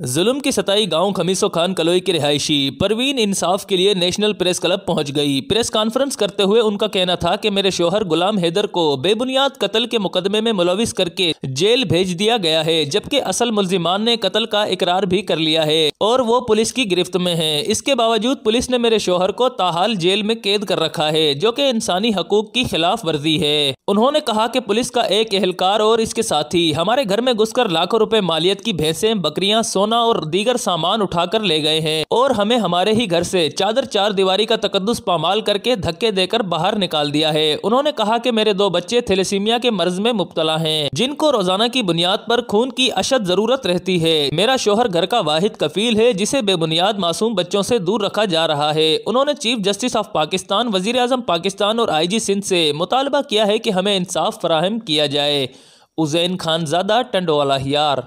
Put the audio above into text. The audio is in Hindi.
जुल्म की सताई गाँव खमीसो खान कलोई के रिहायशी। परवीन इंसाफ के लिए नेशनल प्रेस क्लब पहुँच गई। प्रेस कॉन्फ्रेंस करते हुए उनका कहना था कि मेरे शोहर गुलाम हैदर को बेबुनियाद कत्ल के मुकदमे में मुलविस करके जेल भेज दिया गया है, जबकि असल मुलजिमान ने कत्ल का इकरार भी कर लिया है और वो पुलिस की गिरफ्त में है। इसके बावजूद पुलिस ने मेरे शोहर को ताहाल जेल में कैद कर रखा है, जो की इंसानी हकूक की खिलाफ वर्जी है। उन्होंने कहा की पुलिस का एक एहलकार और इसके साथी, हमारे घर में घुसकर लाखों रूपए मालियत की भैंसें, बकरियाँ, सोना सोना और दीगर सामान उठाकर ले गए हैं और हमें हमारे ही घर से चादर चार दीवारी का तकदस पामाल करके धक्के देकर बाहर निकाल दिया है। उन्होंने कहा कि मेरे दो बच्चे थेलेसीमिया के मर्ज में मुबतला हैं, जिनको रोज़ाना की बुनियाद पर खून की अशद ज़रूरत रहती है। मेरा शोहर घर का वाहिद कफील है, जिसे बेबुनियाद मासूम बच्चों से दूर रखा जा रहा है। उन्होंने चीफ जस्टिस ऑफ़ पाकिस्तान वज़ीर अजम पाकिस्तान और आई जी सिंध से मुतालबा किया है की हमें इंसाफ फराहम किया जाए। उजैन खान ज़्यादा टंडोवाला हियार।